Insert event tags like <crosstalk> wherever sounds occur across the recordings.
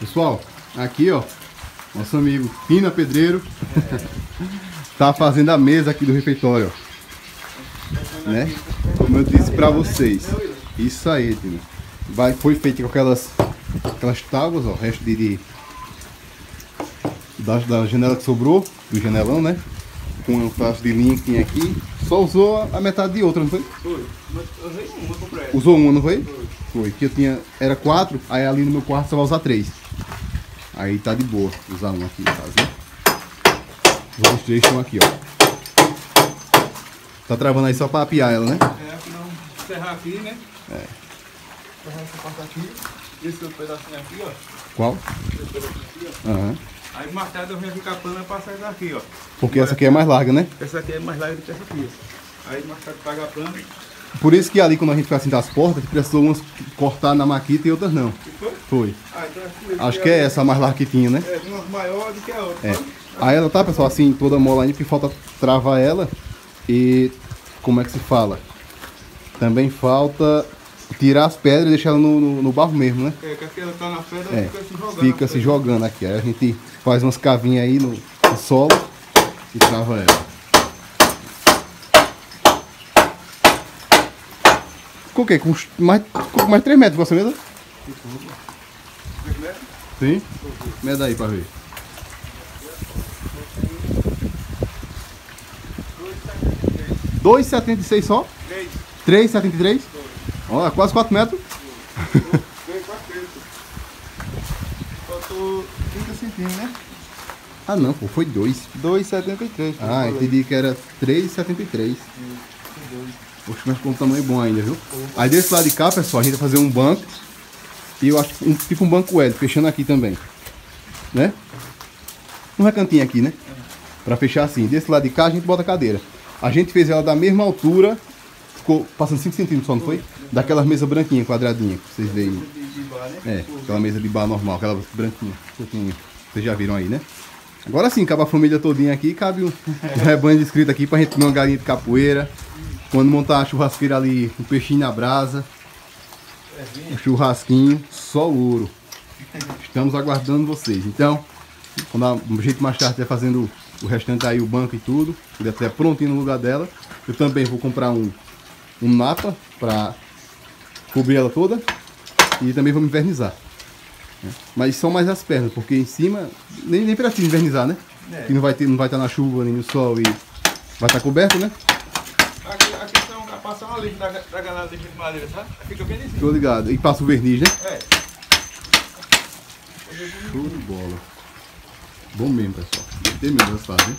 Pessoal, aqui ó, nosso amigo Pina Pedreiro <laughs> tá fazendo a mesa aqui do refeitório, ó. né? Como eu disse pra vocês. Isso aí, Pina. Vai, foi feito com aquelas, aquelas tábuas, ó, resto de, de da, da janela que sobrou, do janelão, né? Com um pedaço de linha que tinha aqui. Só usou a metade de outra, não foi? Foi. Mas eu usei uma comprei. Usou uma, não foi? Foi. Que eu tinha. Era quatro, aí ali no meu quarto só vai usar três. Aí tá de boa usar uma aqui em casa, né? Os outros três estão aqui, ó. Tá travando aí só pra apiar ela, né? É, afinal, encerrar aqui, né? É. Encerrar essa parte aqui. Esse outro pedacinho aqui, ó. Qual? Esse pedacinho aqui, ó. Aham. Aí mais tarde eu venho ficar pano pra sair daqui, ó. Porque essa aqui é mais larga, né? Essa aqui é mais larga do que essa aqui, ó. Aí mais tarde paga a plano. Por isso que ali quando a gente faz assim das portas, precisou umas cortar na maquita e outras não. Foi? Foi. Ah, então Acho que é essa a mais larga que tinha, né? É, uma maior do que a outra. É. Aí ela tá, pessoal, assim, toda mola ainda, porque falta travar ela e como é que se fala? Também falta tirar as pedras e deixar ela no, no, no barro mesmo, né? É, que aqui ela tá na pedra, É, fica se jogando. fica se pedra. jogando aqui. Aí a gente faz umas cavinhas aí no, no solo e trava ela. Com o quê? Com mais, com mais 3 metros você mesmo? Sim? Meda aí pra ver. Dois setenta e seis só? Três. Três setenta e três? Olha, quase 4 metros. Dois, quatro vezes. Faltou 30 centímetros, né? Ah não, pô, foi 2. 2,73. Ah, entendi que era 3,73. Poxa, mas com um tamanho bom ainda, viu? Aí desse lado de cá, pessoal, a gente vai fazer um banco. E eu acho que um, tipo um banco L, fechando aqui também. Né? Um recantinho aqui, né? Pra fechar assim. Desse lado de cá a gente bota a cadeira. A gente fez ela da mesma altura. Ficou passando 5 centímetros só, não foi? Daquelas mesas branquinhas, quadradinhas, que vocês veem. É, aquela mesa de bar normal, aquela branquinha. Vocês já viram aí, né? Agora sim, cabe a família todinha aqui, cabe um, rebanho de inscritos aqui pra gente comer uma galinha de capoeira. Quando montar a churrasqueira ali, um peixinho na brasa, um churrasquinho, só ouro. Estamos aguardando vocês. Então, quando a, um jeito mais tarde estiver fazendo o restante aí, o banco e tudo, ele até prontinho no lugar dela. Eu também vou comprar um, um napa pra cobrir ela toda e também vamos invernizar. né? Mas são mais as pernas, porque em cima nem, nem precisa invernizar, né? É. Que não vai, ter, não vai estar na chuva nem no sol e vai estar coberto, né? Aqui, aqui são a passar uma lixa da, da galera de madeira, sabe? Fica bem assim. Tô ligado. E passa o verniz, né? É. Show de bola. Bom mesmo, pessoal. Tem mesmo fase, né?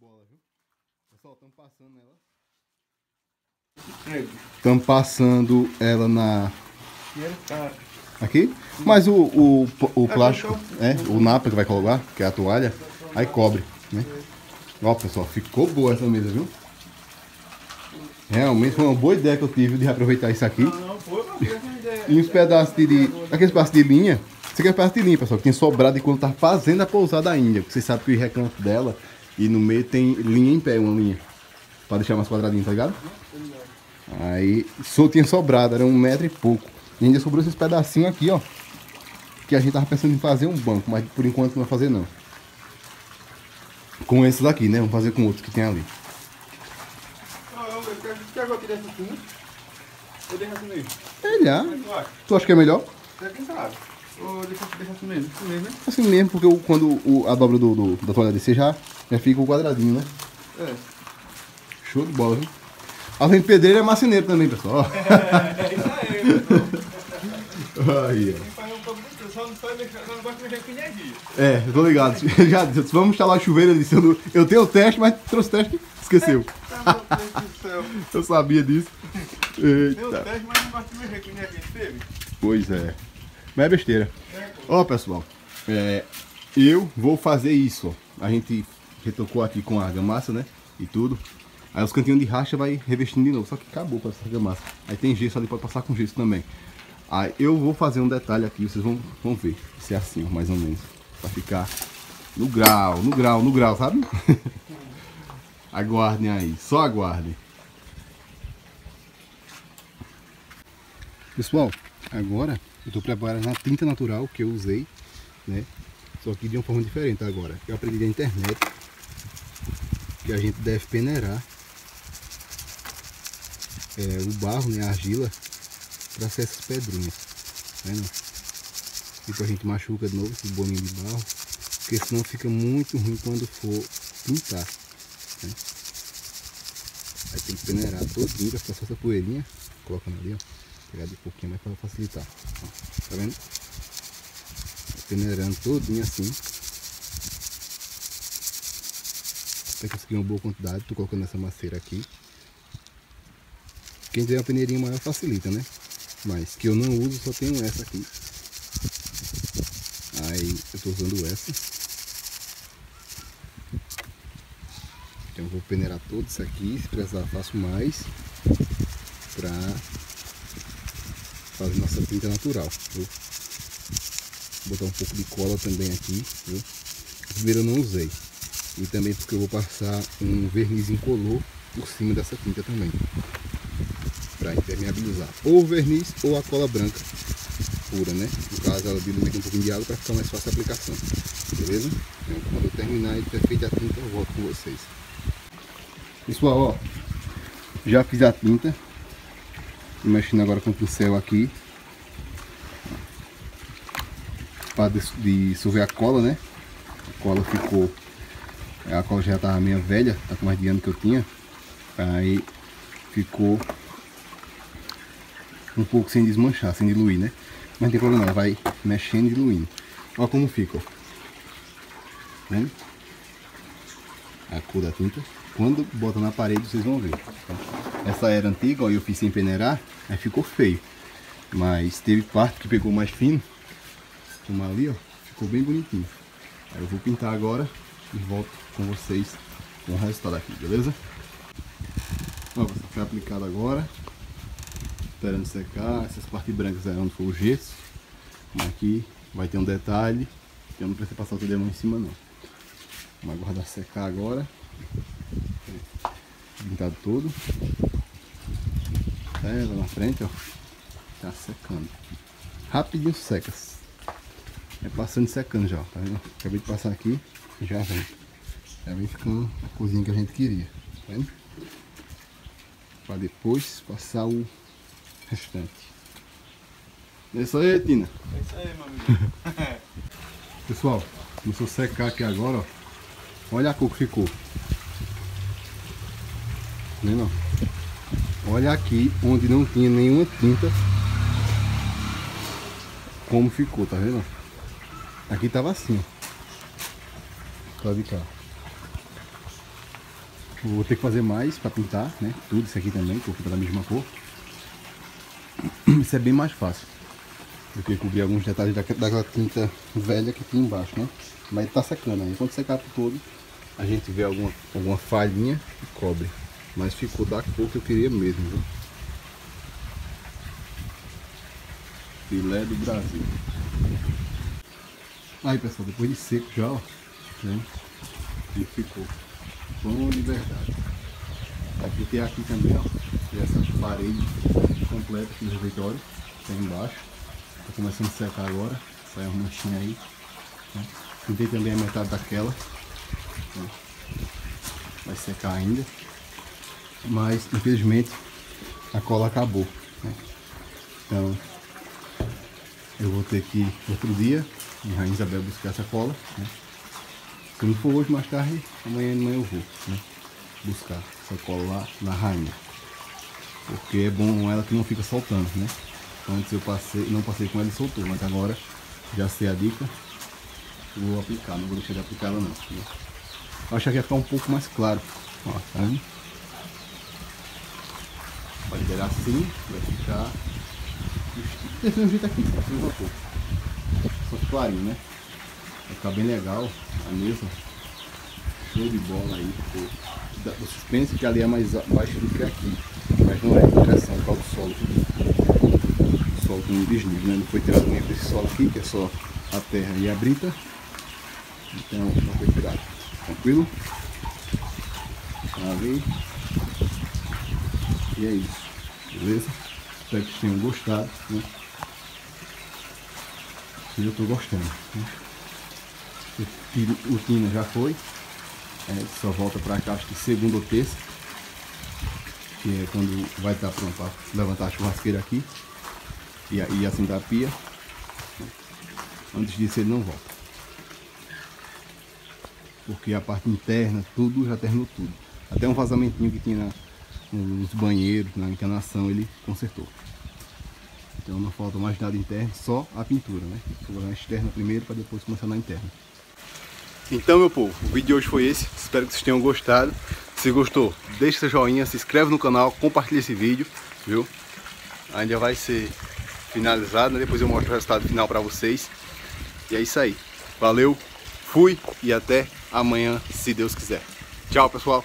Bola, viu? Pessoal, estamos passando ela. É. Estamos passando ela na. Aqui? Mas o, o, o plástico, é, o napa que vai colocar, que é a toalha, aí cobre, né? Ó, pessoal, ficou boa essa mesa, viu? Realmente foi uma boa ideia que eu tive de aproveitar isso aqui. E uns pedaços de, aqueles pedaços de linha. Isso aqui é pedaço de linha, pessoal, que tinha sobrado de quando tava fazendo a pousada ainda. Porque vocês sabem que o recanto dela e no meio tem linha em pé, uma linha. Pra deixar mais quadradinho, tá ligado? Aí só tinha sobrado, era um metro e pouco. E ainda sobrou esses pedacinhos aqui, ó. Que a gente tava pensando em fazer um banco, mas por enquanto não vai fazer não. Com esses aqui, né? Vamos fazer com outros que tem ali. Assim mesmo. É já. Tu acha? Que é melhor? Quem sabe? Ou deixa, deixa assim mesmo? Assim mesmo, né? Assim mesmo, porque o- quando o- a dobra do, do- da toalha descer já, já fica o quadradinho, né? É. Show de bola, viu? Além de pedreiro, é marceneiro também, pessoal. <laughs> É, isso aí, pessoal. <laughs> Aí, ó. É, eu tô ligado. <laughs> Já disse, vamos instalar chuveiro. Ele disse, eu, não- eu tenho o teste, mas trouxe teste esqueceu. Tá. Eu sabia disso. Eita. teste, mas não energia, teve? Pois é. Mas é besteira. Ó, pessoal. é, eu vou fazer isso. A gente retocou aqui com a argamassa, né? E tudo. Aí os cantinhos de racha vai revestindo de novo. Só que acabou para essa argamassa. Aí tem gesso ali, pode passar com gesso também. Aí eu vou fazer um detalhe aqui, vocês vão, vão ver. Se é assim, mais ou menos. Pra ficar no grau, no grau, no grau, sabe? <laughs> aguardem aí, só aguardem. Pessoal, agora eu estou preparando a tinta natural que eu usei, né? Só que de uma forma diferente agora. Eu aprendi na internet que a gente deve peneirar é, o barro, né, a argila, para ser essas pedrinhas. Tá vendo? Tipo a gente machuca de novo esse bolinho de barro, porque senão fica muito ruim quando for pintar. né? Aí tem que peneirar todinho para ficar só essa poeirinha, colocando ali, ó pegar de pouquinho mais para facilitar. Ó, tá vendo? Peneirando todinho assim. Até conseguir uma boa quantidade. Tô colocando essa maceira aqui. Quem tiver uma peneirinha maior facilita, né? Mas que eu não uso, só tenho essa aqui. Aí eu tô usando essa. Então eu vou peneirar todo isso aqui. Se precisar faço mais. Pra fazer nossa tinta natural. Viu? Vou botar um pouco de cola também aqui. Viu? Primeiro eu não usei. E também porque eu vou passar um verniz incolor por cima dessa tinta também. Para impermeabilizar. Ou o verniz ou a cola branca pura, né? No caso ela dilui um pouquinho de água para ficar mais fácil a aplicação. Beleza? Então quando eu terminar e ter feito a tinta eu volto com vocês. Pessoal, ó. Já fiz a tinta mexendo agora com o pincel aqui para dissolver a cola, né? A cola ficou, a cola já estava meio velha, tá com mais de ano que eu tinha, aí ficou um pouco sem desmanchar, sem diluir, né? Mas não tem problema vai mexendo e diluindo. Olha como fica, ó. Vendo? A cor da tinta. Quando bota na parede vocês vão ver. tá? Essa era antiga, ó, eu fiz sem peneirar, aí ficou feio. Mas teve parte que pegou mais fino, como ali, ó, ficou bem bonitinho. Aí eu vou pintar agora e volto com vocês com o resultado aqui, beleza? Ó, pessoal, aplicado agora. Esperando secar, essas partes brancas onde foi o gesso. Aqui vai ter um detalhe, que eu não preciso passar o demão em cima não. Vamos aguardar secar agora pintado todo. É, lá na frente, ó. Tá secando. Rapidinho seca. É passando e secando já, ó, tá vendo? Acabei de passar aqui e já vem. Já vem ficando a cozinha que a gente queria. Tá vendo? Pra depois passar o restante. É isso aí, Tina. É isso aí, meu amigo. <laughs> Pessoal, começou a secar aqui agora, ó. Olha a cor que ficou. Vendo? Olha aqui onde não tinha nenhuma tinta. Como ficou, tá vendo? Aqui tava assim, ó. Pra de cá. Vou ter que fazer mais pra pintar, né? Tudo isso aqui também, porque tá da mesma cor. <clears throat> Isso é bem mais fácil do que cobrir alguns detalhes daque- daquela tinta velha que tem embaixo, né? Mas tá secando aí. Quando secar por todo, a gente vê alguma, alguma falhinha e cobre. Mas ficou da cor que eu queria mesmo, viu? Filé do Brasil. Aí pessoal, depois de seco já, ó. Né? E ficou bom de verdade. Aqui tem aqui também, ó. Tem essa parede completa aqui no refeitório. Tem embaixo. Tá começando a secar agora. Sai uma manchinha aí. Né? Também a metade daquela. né? Vai secar ainda. Mas infelizmente a cola acabou. né? Então eu vou ter que outro dia em Rainha Isabel buscar essa cola. né? Se não for hoje, mais tarde, amanhã de manhã eu vou né? buscar essa cola lá na Rainha. Porque é bom ela que não fica soltando, né? Antes eu passei, não passei com ela e soltou, mas agora já sei a dica. Vou aplicar, não vou deixar de aplicar ela não. Né? Acho que vai ficar um pouco mais claro. Ó, tá vendo? Vai liberar assim, vai ficar desse mesmo jeito aqui, assim um pouco. Só que clarinho, né? Vai ficar bem legal a mesa. Show de bola aí, porque o suspense que ali é mais baixo do que aqui. Mas não é pressão por causa do solo. Tem um desnível, né? Não foi tirado nem desse solo aqui, que é só a terra e a brita. Então não foi tirado. Tranquilo? Ali. E é isso. Beleza? Espero que vocês tenham gostado. Né? eu estou gostando. Né? O Tina já foi. É, só volta para cá acho que segunda ou terça. Que é quando vai estar pronto para levantar a churrasqueira aqui. E, assim da pia. Antes disso ele não volta. Porque a parte interna, tudo já terminou tudo. Até um vazamentinho que tinha nos banheiros, na encanação, ele consertou. Então não falta mais nada interno, só a pintura, né? Vou na externa primeiro para depois começar na interna. Então, meu povo, o vídeo de hoje foi esse. Espero que vocês tenham gostado. Se gostou, deixa seu joinha, se inscreve no canal, compartilha esse vídeo, viu? Ainda vai ser finalizado, né? depois eu mostro o resultado final para vocês. E é isso aí. Valeu, fui e até amanhã, se Deus quiser. Tchau, pessoal.